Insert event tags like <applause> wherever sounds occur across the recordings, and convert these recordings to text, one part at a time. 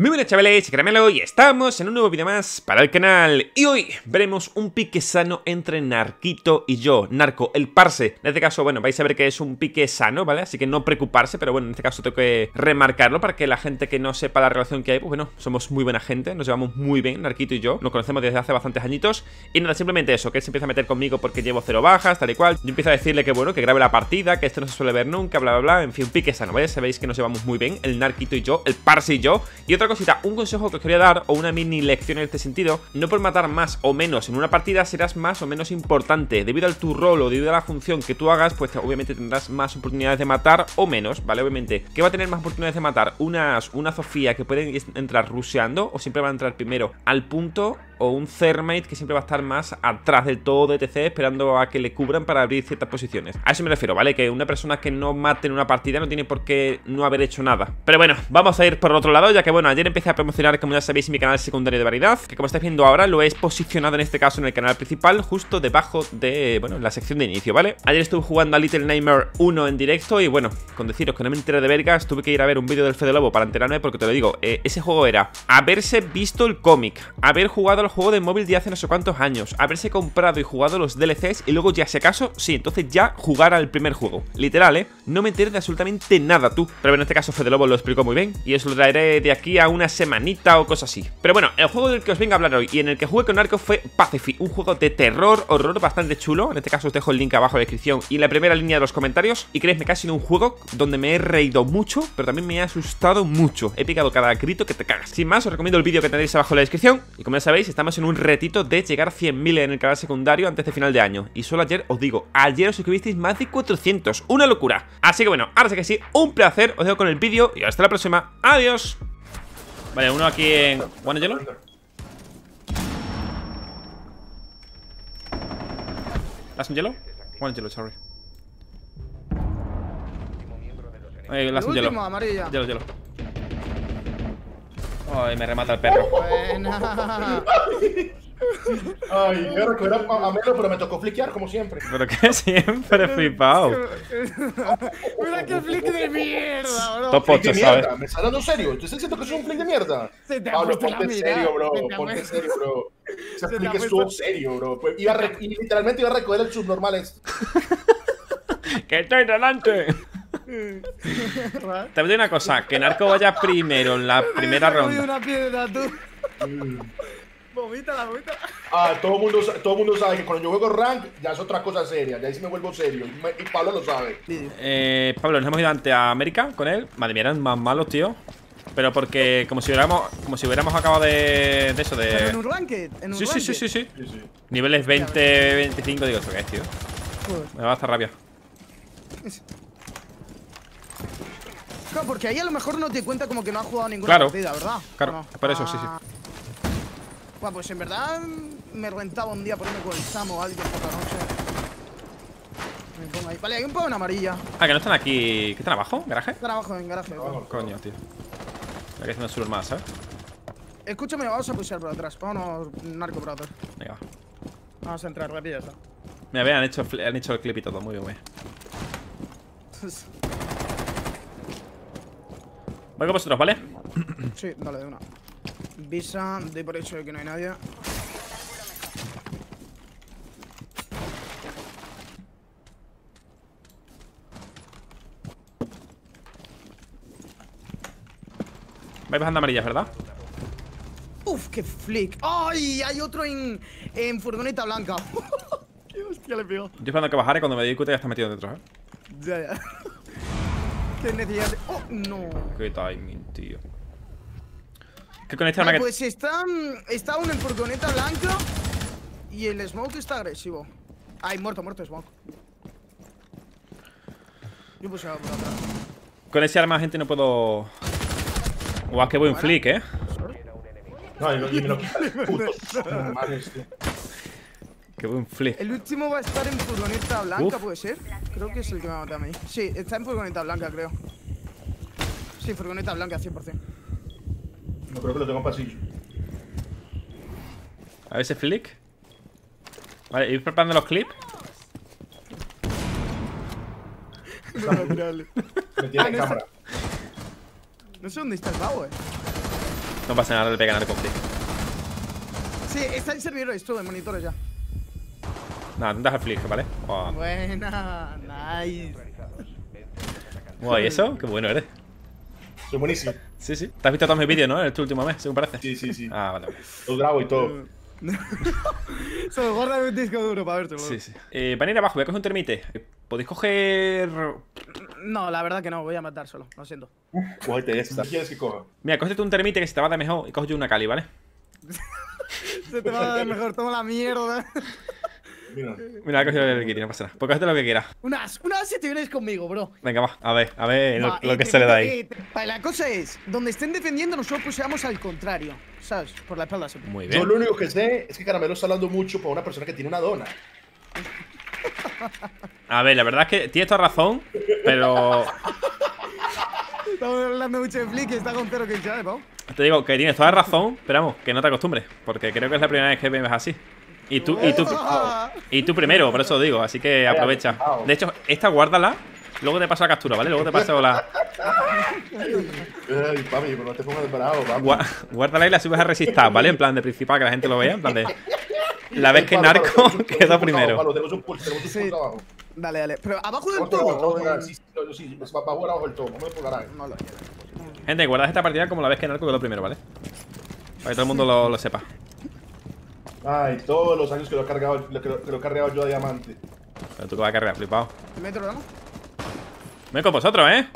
Muy buenas chavales, Caramelo y estamos en un nuevo vídeo más para el canal. Y hoy veremos un pique sano entre Narquito y yo. Narco, el parse En este caso, bueno, vais a ver que es un pique sano, ¿vale? Así que no preocuparse, pero bueno, en este caso tengo que remarcarlo Para que la gente que no sepa la relación que hay, pues bueno, somos muy buena gente Nos llevamos muy bien, Narquito y yo. Nos conocemos desde hace bastantes añitos. Y nada, simplemente eso, que él se empieza a meter conmigo porque llevo cero bajas, tal y cual. Yo empiezo a decirle que bueno, que grabe la partida, que esto no se suele ver nunca, bla bla bla. En fin, un pique sano, ¿vale? Sabéis que nos llevamos muy bien, el Narquito y yo, el parse y yo. Y otra cosita, un consejo que os quería dar o una mini lección en este sentido, no por matar más o menos en una partida serás más o menos importante. Debido al tu rol o debido a la función que tú hagas, pues obviamente tendrás más oportunidades de matar o menos, ¿vale? Obviamente, ¿qué va a tener más oportunidades de matar? Unas, una Sofía que pueden entrar ruseando o siempre va a entrar primero al punto o un Thermite que siempre va a estar más atrás del todo de TC esperando a que le cubran para abrir ciertas posiciones. A eso me refiero, ¿vale? Que una persona que no mate en una partida no tiene por qué no haber hecho nada. Pero bueno, vamos a ir por otro lado, ya que bueno, ayer empecé a promocionar, como ya sabéis, mi canal secundario de variedad, que como estáis viendo ahora lo he posicionado en este caso en el canal principal, justo debajo de, bueno, la sección de inicio, ¿vale? Ayer estuve jugando a Little Nightmare 1 en directo y bueno, con deciros que no me enteré de vergas, tuve que ir a ver un vídeo del Fede Lobo para enterarme porque te lo digo, eh, ese juego era haberse visto el cómic, haber jugado al juego de móvil de hace no sé cuántos años, haberse comprado y jugado los DLCs y luego ya si acaso, sí, entonces ya jugar al primer juego. Literal, ¿eh? No me enteré absolutamente nada tú. Pero en este caso Fede Lobo lo explicó muy bien y os lo traeré de aquí a una semanita o cosas así. Pero bueno, el juego del que os vengo a hablar hoy y en el que jugué con Arco fue Pacify, un juego de terror, horror bastante chulo. En este caso os dejo el link abajo en la descripción y en la primera línea de los comentarios. Y creedme que ha sido un juego donde me he reído mucho, pero también me ha asustado mucho. He picado cada grito que te cagas. Sin más, os recomiendo el vídeo que tendréis abajo en la descripción. Y como ya sabéis, estamos en un retito de llegar a 100.000 en el canal secundario antes de final de año. Y solo ayer, os digo, ayer os suscribisteis más de 400. Una locura. Así que bueno, ahora sí que sí, un placer. Os dejo con el vídeo y hasta la próxima. Adiós. Vale, uno aquí en... ¿One Yellow? ¿Last in Yellow? One Yellow, sorry. Eh, last in Yellow. último, amarilla. Ay, me remata el perro. Buena. Ay, yo recuerdo a Melo, pero me tocó fliquear como siempre. Pero que <laughs> siempre he flipado. Mira qué flick de mierda, bro. Top Flick de 8, ¿sabes? ¿me estás hablando serio? ¿Tú estás diciendo que es un flick de mierda? Se te Pablo, ponte serio, bro. Ponte serio, bro. Ese flick estuvo serio, bro. Pues iba a re- y literalmente iba a recoger el subnormal este. <laughs> ¡Que estoy delante! <laughs> Te digo una cosa, que Narco vaya primero en la <laughs> primera ronda. una piedra, tú. Vomítala, vomítala. Ah, todo el mundo, todo mundo sabe que cuando yo juego rank ya es otra cosa seria. Ya ahí sí me vuelvo serio. Y, Pablo lo sabe. Eh, Pablo, nos hemos ido ante América con él. Madre mía, eran más malos, tío. Pero porque, como si hubiéramos, como si hubiéramos acabado de, de eso, Pero en de. un ranked, en un Sí, sí, sí, sí, sí. Sí, sí. Niveles 20, 25, digo, ¿esto qué es, tío? Me va a hacer rabia. Claro, porque ahí a lo mejor no te cuenta como que no has jugado ninguna Claro. partida, ¿verdad? Claro, ¿O no? por eso, sí, sí. Ah. Bueno, pues en verdad me rentaba un día ponerme con el Samo o alguien por la noche. Me pongo ahí. Vale, hay un poco en amarilla. Ah, que no están aquí. ¿Qué están abajo? ¿Garaje? Están abajo en garaje. Vamos. Coño, tío. Que haciendo sur más, ¿sabes? Escúchame, vamos a pushear por atrás. Vámonos, narco por atrás. Venga. va. Vamos a entrar rápido ya está. Mira, vean, han hecho, han hecho el clip y todo. Muy bien, bien. <laughs> Voy con vosotros, ¿vale? Sí, dale de una. Visa, doy por hecho de que no hay nadie. Vais bajando amarillas, ¿verdad? Uf, qué flick. ¡Ay! Hay otro en, en furgoneta blanca. <laughs> qué hostia le pegó. Yo esperando que bajara y cuando me di cuenta ya está metido dentro, ¿eh? Ya, ya. Qué necesidad de... ¡Oh, no! Qué timing, tío. ¿Qué con esta Vale, arma que- pues está, mm, está uno en furgoneta blanca y el smoke está agresivo. Ay, muerto, muerto smoke. Yo puse algo por atrás. Con ese arma, gente, no puedo. Guau, qué buen Buena. flick, eh. No, y, lo- y me lo puto <laughs> este. Qué buen flick. El último va a estar en furgoneta blanca, Uf. ¿puede ser? Creo que es el que me ha matado a mí. Sí, está en furgoneta blanca, creo. Sí, furgoneta blanca, 100%. No creo que lo tengo en pasillo. A ver ese flick. Vale, ir preparando los clips. <laughs> Me Ah, tiene no en cámara. No sé dónde está el pavo, eh. No pasa nada, le pegan al conflicto. Sí, está en servidores todo, en monitores ya. Nada, intentas al flick, ¿vale? Wow. Buena, nice. Guay, ¿eso? Qué bueno eres. Soy buenísimo. Sí, sí. Te has visto todos mis vídeos, ¿no? En este último mes, según parece. Sí, sí, sí. Ah, vale. Los grabo y todo. <laughs> Solo guarda un disco duro para verte, Sí, sí. Eh, van a ir abajo, voy a coger un termite. ¿Podéis coger...? No, la verdad que no, voy a matar solo, lo siento. Cógete esta. ¿Qué quieres que coja? Mira, cógete un termite que se te va a dar mejor y cojo yo una cali, ¿vale? <laughs> Se te va a dar mejor, toma la mierda. Mira. Mira, cogido el Kitty, no pasa nada. Pues cógete lo que quieras. Unas, unas si te vienes conmigo, bro. Venga, va, a ver, a ver lo, Va, lo eh, que te- se le da te- ahí. eh, la cosa es, donde estén defendiendo, nosotros puseamos al contrario, ¿sabes? Por la espalda siempre. Muy Yo bien. lo único que sé es que Caramelo está hablando mucho para una persona que tiene una dona. A ver, la verdad es que tienes toda razón, pero Estamos hablando mucho de Flick y está con cero que ya, ¿no? te digo que tienes toda razón, pero vamos, que no te acostumbres, porque creo que es la primera vez que me ves así. Y tú, y tú, y tú primero, por eso lo digo, así que aprovecha. De hecho, esta guárdala, luego te paso la captura, ¿vale? Luego te paso la. Ay, papi, pero no te pongas bravo, papi. gua- guárdala y la subes a resistar, ¿vale? En plan de principal, que la gente lo vea, en plan de. La vez que Narco <laughs> quedó primero. Sí. Dale, dale. Pero abajo del Vamos todo, todo. vamos a o jugar, en- sí, sí, sí, sí, va va a jugar abajo del quiero. Gente, guardad esta partida como la vez que Narco quedó primero, ¿vale? Para que todo el mundo lo, lo sepa. Ay, todos los años que lo he cargado, que lo, que lo he cargado yo a diamante. Pero tú que vas a cargar, flipado. ¿Te meto, no? Ven con vosotros, ¿eh?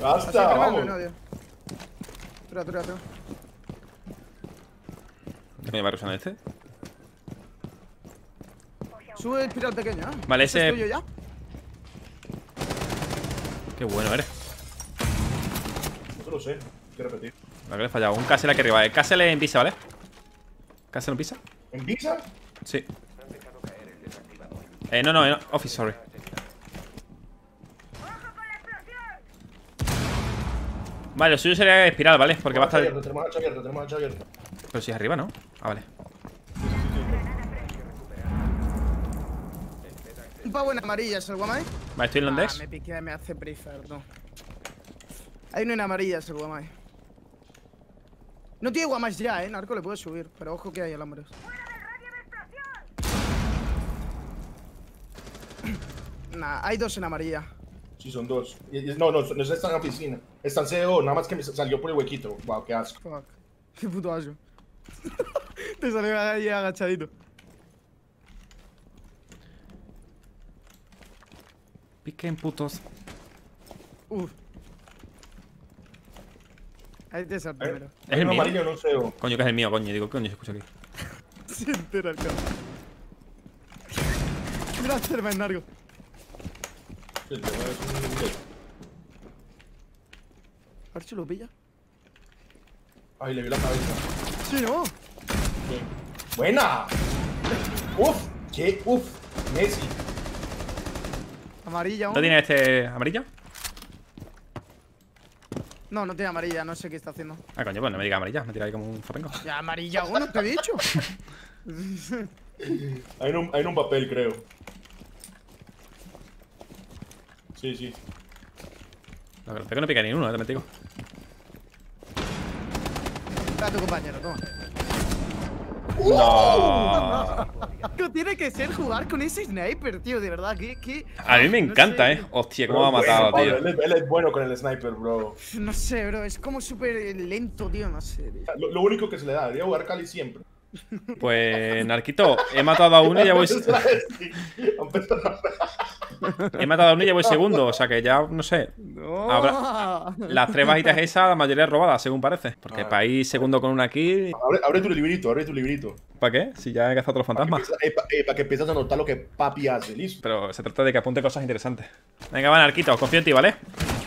Basta, pero vamos. no, tío. Espera, espera, espera. ¿Qué coño va usando este? Sube el piral pequeño, ¿eh? Vale, ¿Ese ese- es tuyo ya? Qué bueno eres. Eso lo sé, hay que repetir. No que le he fallado. Un castle aquí arriba. El castle en pisa, ¿vale? ¿Castle en pisa? ¿En Visa? Sí. Eh, no, no, en office, sorry. Vale, lo suyo sería espiral, ¿vale? Porque va a estar. Abierto, Tenemos tenemos. Pero si es arriba, ¿no? Ah, vale. Un pavo en amarillas, el guamay. Vale, estoy en Ah, Londres. me piqué, me hace prefer, no. Hay uno en amarillas, el guamay. No tiene guamas ya, eh. Narco le puede subir, pero ojo que hay alambres. <clears throat> Nah, hay dos en amarilla. Sí, son dos. Y- y- No, no, no están en la piscina. Están CO, nada más que me salió por el huequito. Wow, qué asco. Fuck. <laughs> Qué puto asco. <laughs> Te salió ahí agachadito. Piquen putos. Uf. Ahí te sale ¿Eh? ¿Es el mío? amarillo, no CO. Coño, que es el mío, coño. Digo, coño, se escucha aquí. <laughs> Se entera el cabrón. <laughs> Gracias, hermano Narco. Sí, el tema es un- Archo lo pilla. Ay, le vi la cabeza. Sí, no. Bien. ¡Buena! ¡Uf! ¿Qué? ¡Uf! Messi. Amarilla, ¿No tiene este amarilla? No, no tiene amarilla, no sé qué está haciendo. Ah, coño, pues no me diga amarilla. Me tira ahí como un zapengo. Ya, amarilla uno, te he dicho. <laughs> Hay en un, hay en un papel, creo. Sí, sí. No, que no pica ni uno, te digo. A tu compañero, toma. No. ¿Qué tiene que ser jugar con ese sniper, tío? De verdad, que. que A mí me no encanta, sé. eh. Hostia, cómo me ha matado, tío. Él es, él es bueno con el sniper, bro. No sé, bro, es como súper lento, tío, no sé. tío. Lo, lo único que se le da, debería jugar Cali siempre. Pues, Narquito, he matado a uno y ya voy. A- He matado a uno y ya voy segundo. O sea que ya, no sé. Habrá- Las tres bajitas esas, la mayoría robadas, según parece. Porque para ir segundo con una kill. abre, abre tu librito, abre tu librito. ¿Para qué? Si ya he a los fantasmas. Eh, pa- eh, para que empieces a notar lo que papi hace, listo. Pero se trata de que apunte cosas interesantes. Venga, va, Narquito, confío en ti, ¿vale?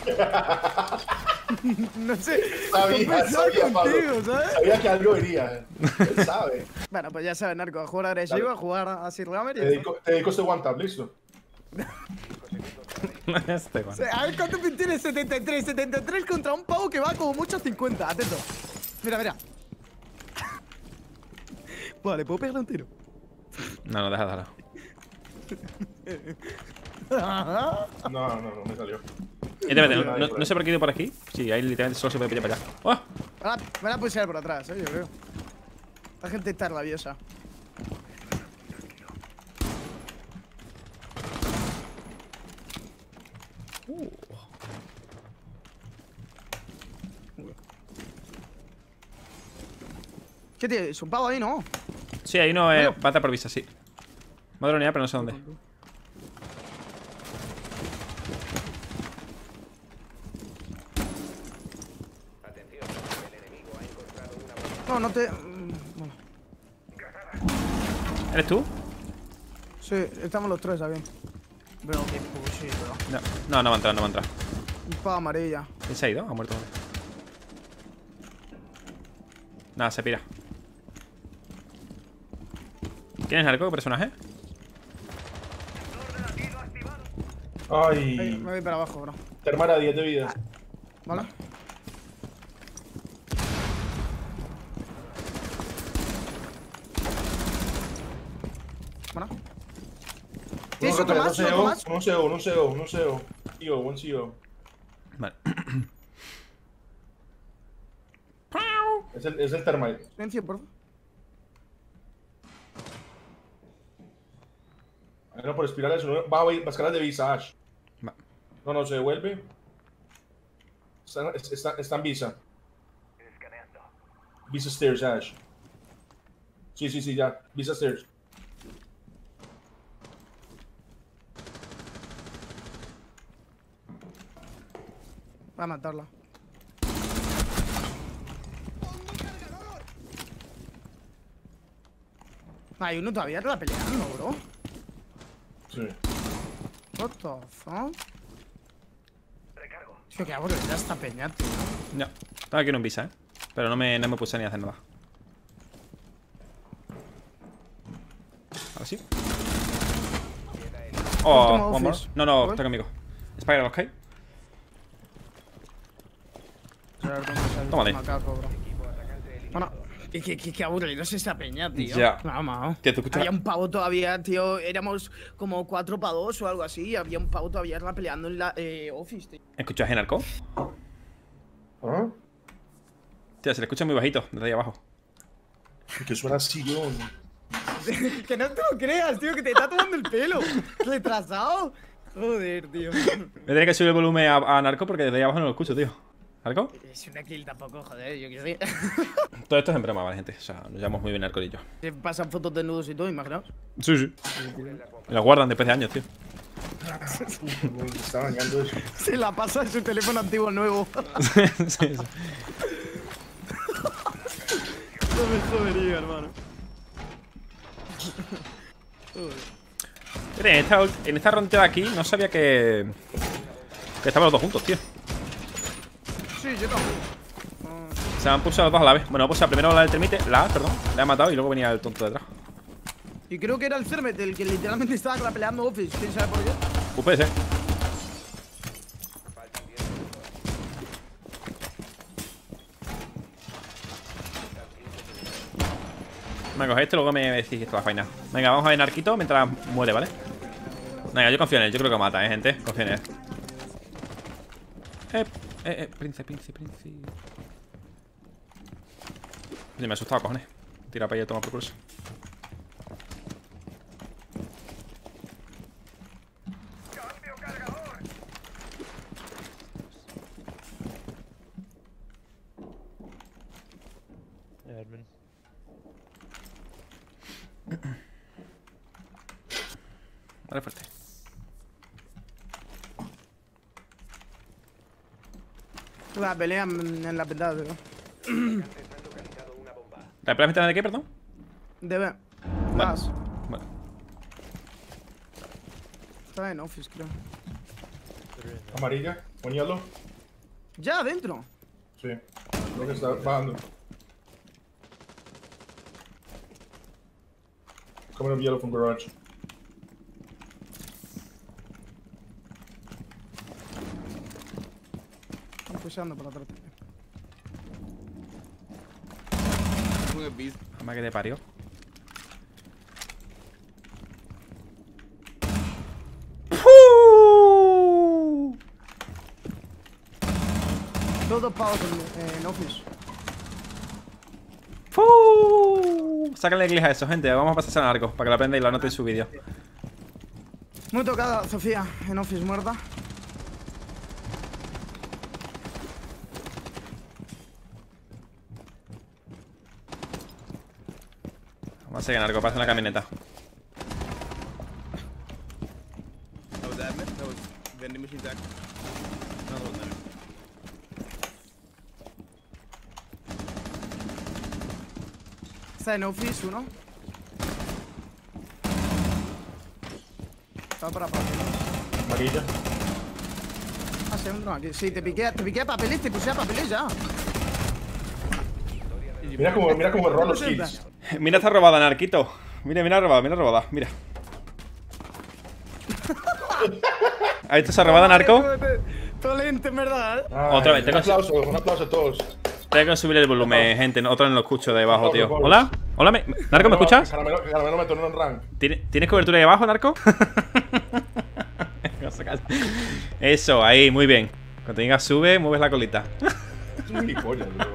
<laughs> <laughs> No sé. Sabía, sabía, Pablo. contigo, ¿sabes? Sabía que algo iría. Él sabe. Bueno, pues ya sabes, Narco, a jugar agresivo, a jugar a Sir Gamer Te dedico, te dedico este one tap, listo. <laughs> este, O sea, A ver cuánto pin tienes, 73, 73 contra un pavo que va como mucho a 50, atento. Mira, mira. <laughs> Vale, ¿puedo pegarle un tiro? No, no, deja, déjalo. No, no, no, me salió. No, no- no sé por qué he ido por aquí. Sí, ahí literalmente solo se puede pillar para allá. ¡Oh! Me van a- van a por atrás, eh, yo creo. La gente está rabiosa. ¿Qué tienes? ¿Un pavo ahí, no? Sí, ahí no eh, Bueno. va a estar por vista, sí. Madre mía, pero no sé dónde. No, no te... mm, Bueno. ¿Eres tú? Sí, estamos los tres aquí. Bro, qué bullshit, bro. No, no, no va a entrar, no va a entrar. Un pavo amarilla. ¿Quién se ha ido? Ha muerto. Nada, se pira. ¿Quién es Narco? ¿Qué personaje? Ahí, Ay, me voy para abajo, bro. hermana, 10 de vida. ¿Vale? Bueno. ¿Tienes Uno otro roca, más? uno CO, uno CO. CO, one CO. Vale. <clears throat> Es el, es el termite. Silencio, por favor. No, por espirales, uno va a escalas de visa, Ash. Va. No, no, se devuelve. Está, está, está en visa. Visa stairs, Ash. Sí, sí, sí, ya. Visa stairs. Voy a matarla. Hay uno todavía está peleando, bro. Sí. What the fuck? Tío, qué aburrida esta peña, tío. No, estaba aquí en un visa, ¿eh? Pero no me, no me puse ni a hacer nada. Ahora sí. Oh, one more. No, no, está conmigo. Spider, ¿los cae? Tómale. Macaco, bro. Bueno, qué aburrido es esta peña, tío. Ya. Vamos. Tío. Había un pavo todavía, tío. Éramos como 4 para 2 o algo así. Y había un pavo todavía peleando en la eh, office, tío. ¿Escuchas en arco? ¿Ah? Tío, se le escucha muy bajito, desde ahí abajo. Que suena así, yo. <laughs> que no te lo creas, tío, que te está tomando el pelo. Retrasado. Joder, tío. Voy a tener que subir el volumen a, a Narco porque desde ahí abajo no lo escucho, tío. ¿Narco? Es una kill tampoco, joder, yo qué sé. <laughs> Todo esto es en broma, vale, gente. O sea, nos llevamos muy bien y yo. Te pasan fotos de nudos y todo, imaginaos. Sí, sí. Y las guardan después de años, tío. <laughs> Se la pasa en su teléfono antiguo al nuevo. <laughs> sí, sí. No me jodería, hermano. Miren, En esta, en esta ronda de aquí no sabía que. Que estaban los dos juntos, tío. Sí, yo también. Se han pulsado dos a la vez. Bueno, pues primero la del termite, la A, perdón, la he matado y luego venía el tonto detrás. Y creo que era el Cermet el que literalmente <laughs> estaba peleando Office. ¿Quién sabe por qué? UPS. Venga, coge este, luego me decís esto la faena. Venga, vamos a ver Narquito mientras muere, ¿vale? Venga, yo confío en él, yo creo que mata, eh, gente. Confío en él. Eh, eh, eh, prince, prince, prince. Oye, me he asustado, cojones. Tira para allá, toma por curso. Dale fuerte. La pelea en la verdad, tío. <clears throat> ¿La primera ventana de qué, perdón? Debe. Vale. Gas. Vale. Está en Office, creo. Amarilla, yellow. Ya, adentro. Sí. Creo que está bajando. Coming up yellow from garage. pushando por atrás también. Mamá que te parió. Todos pavos en, eh, en office. ¡Puu! Sácale clic a eso, gente. Vamos a pasar a narcos para que la aprenda y la note en su vídeo. Muy tocada, Sofía, en office muerta. Vamos a seguir narco, pasa en la camioneta. Está en office uno. Está para papeles. Amarilla. Ah, sí, un dron aquí. Sí, te piqué, te piqué papeles, te puse a papeles ya. Mira cómo, mira cómo roban los kills. Mira esta robada, narquito. Mira, mira robada, mira robada, mira. ¿Has visto esa robada, narco? Todo lento, en verdad. Otra vez, Un aplauso, un aplauso a todos. Tengo que subir el volumen, gente. no- Otra vez no lo escucho de abajo, tío. Hola, hola, me- narco, ¿me escuchas? Caramelo, caramelo me tornó en rank. ¿Tiene- ¿Tienes cobertura ahí abajo, narco? <laughs> Eso, ahí, muy bien. Cuando tengas sube, mueves la colita. Es un gilipollas, bro.